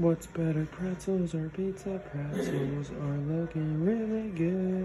What's better, pretzels or pizza? Pretzels are looking really good.